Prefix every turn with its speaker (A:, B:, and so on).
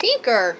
A: Tinker